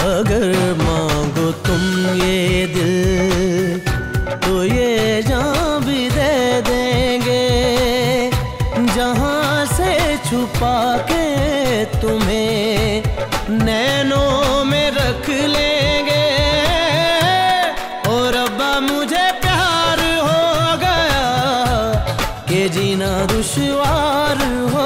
अगर मांगो तुम ये दिल तो ये जहाँ भी दे देंगे। जहाँ से छुपा के तुम्हें नैनों में रख लेंगे। और अब्बा, मुझे प्यार हो गया कि जीना दुश्वार हो